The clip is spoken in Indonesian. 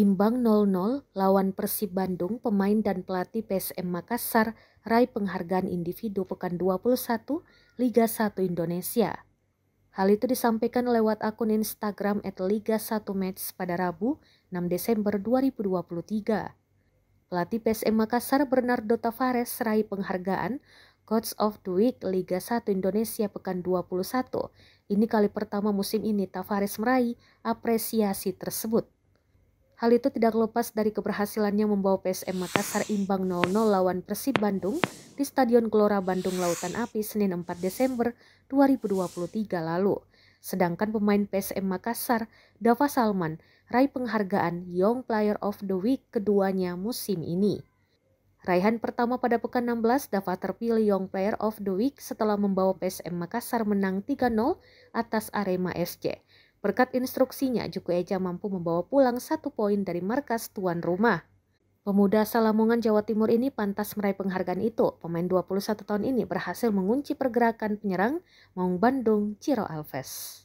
Imbang 0-0 lawan Persib Bandung, pemain dan pelatih PSM Makassar raih penghargaan individu pekan 21 Liga 1 Indonesia. Hal itu disampaikan lewat akun Instagram at Liga 1 Match pada Rabu 6 Desember 2023. Pelatih PSM Makassar Bernardo Tavares raih penghargaan Coach of the Week Liga 1 Indonesia pekan 21. Ini kali pertama musim ini Tavares meraih apresiasi tersebut. Hal itu tidak lepas dari keberhasilannya membawa PSM Makassar imbang 0-0 lawan Persib Bandung di Stadion Gelora Bandung Lautan Api Senin 4 Desember 2023 lalu. Sedangkan pemain PSM Makassar, Dava Salman, raih penghargaan Young Player of the Week keduanya musim ini. Raihan pertama pada pekan 16, Dava terpilih Young Player of the Week setelah membawa PSM Makassar menang 3-0 atas Arema SC. Berkat instruksinya, Juku Eja mampu membawa pulang satu poin dari markas tuan rumah. Pemuda Salamongan Jawa Timur ini pantas meraih penghargaan itu. Pemain 21 tahun ini berhasil mengunci pergerakan penyerang Maung Bandung Ciro Alves.